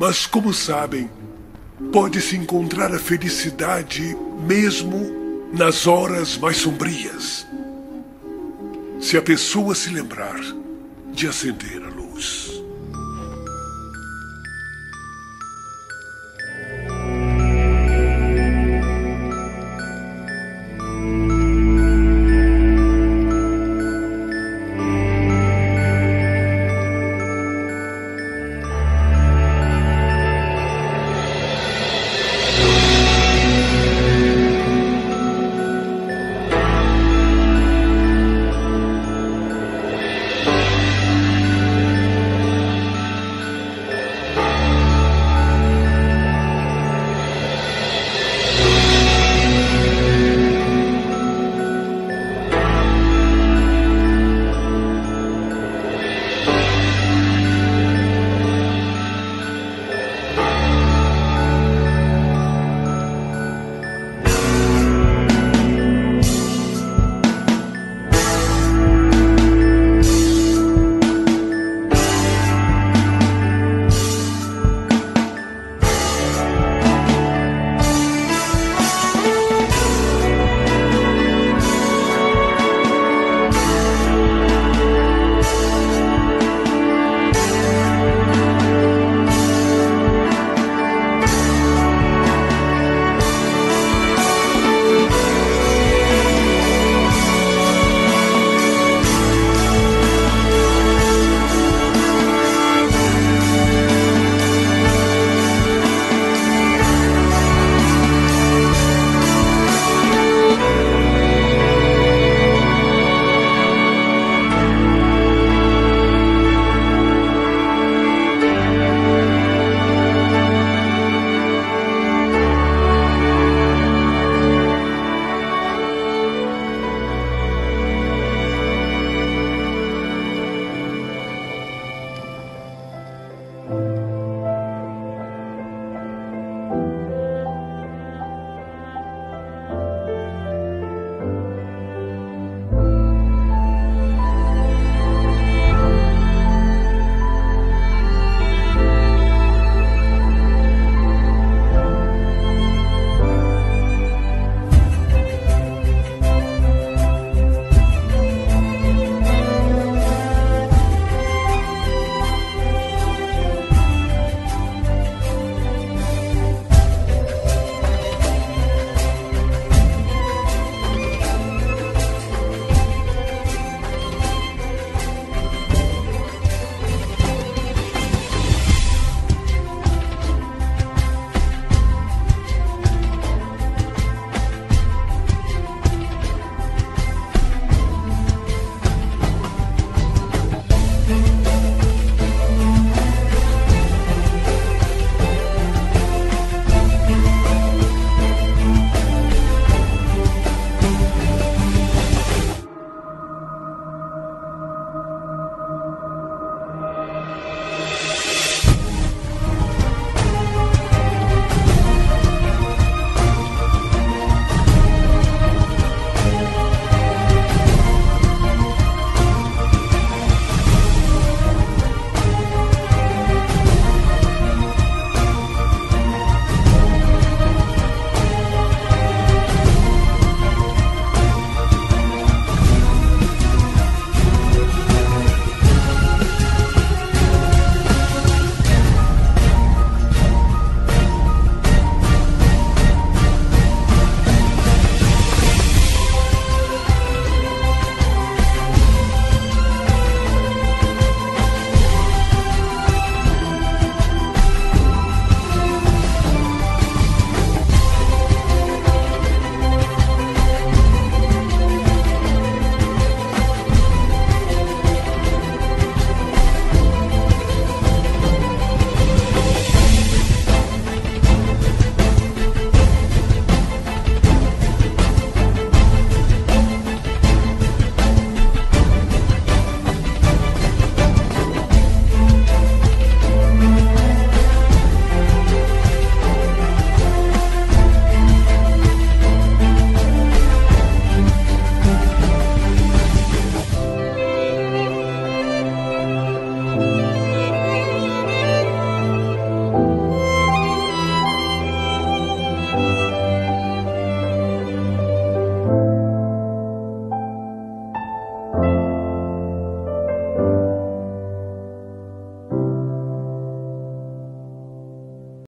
Mas, como sabem, pode-se encontrar a felicidade mesmo nas horas mais sombrias. Se a pessoa se lembrar de acender a luz.